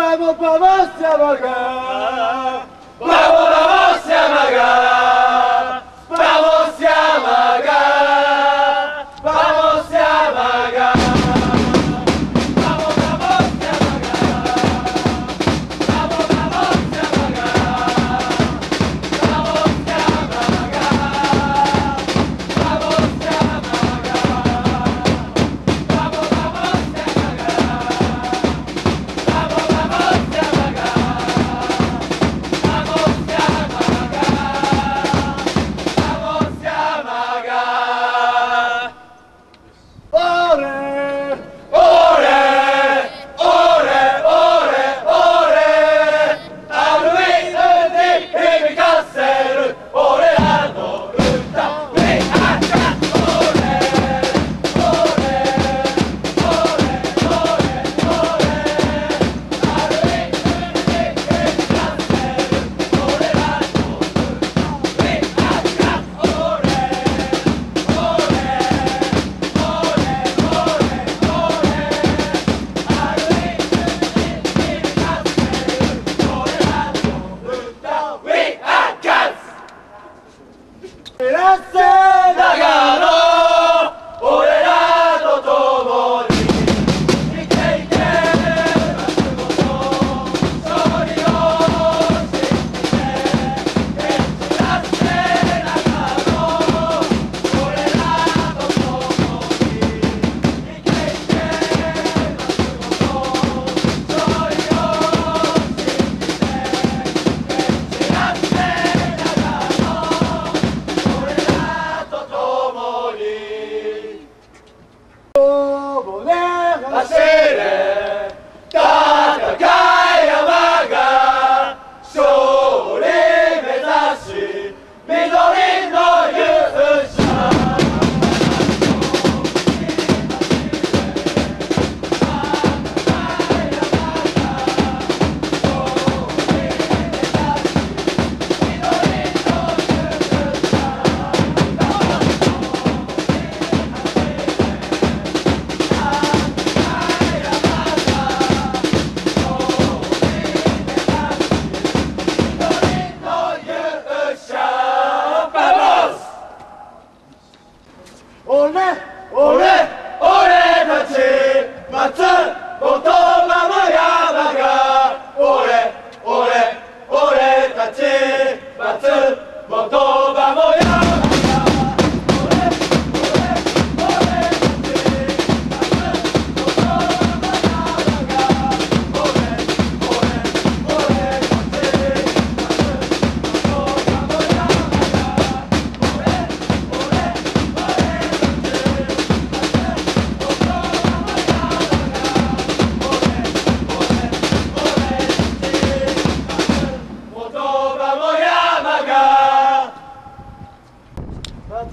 Vamos para Barcelona! Vamos!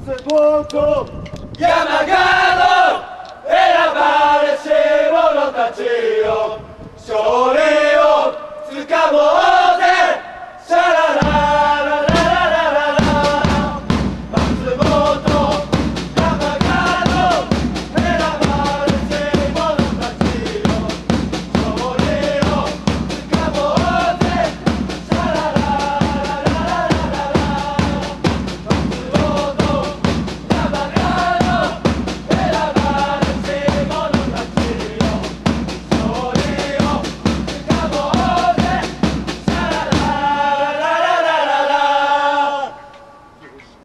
se e.